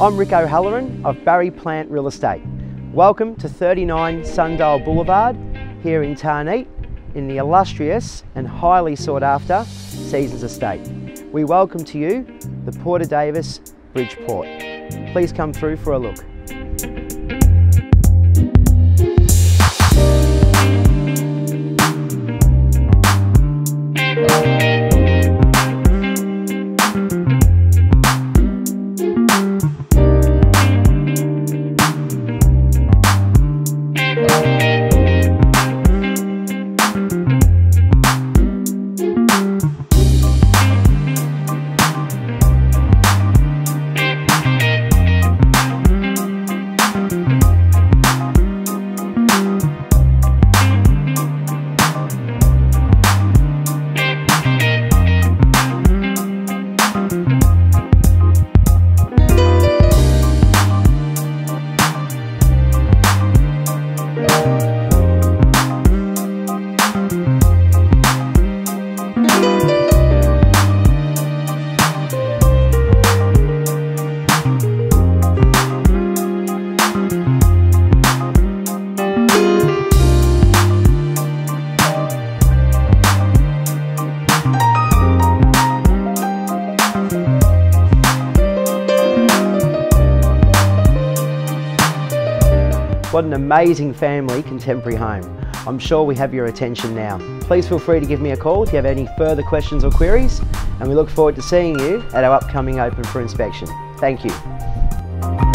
I'm Rick O'Halloran of Barry Plant Real Estate. Welcome to 39 Sundial Boulevard here in Tarneit in the illustrious and highly sought after Seasons Estate. We welcome to you the Porter Davis Bridgeport. Please come through for a look. What an amazing family contemporary home. I'm sure we have your attention now. Please feel free to give me a call if you have any further questions or queries and we look forward to seeing you at our upcoming open for inspection. Thank you.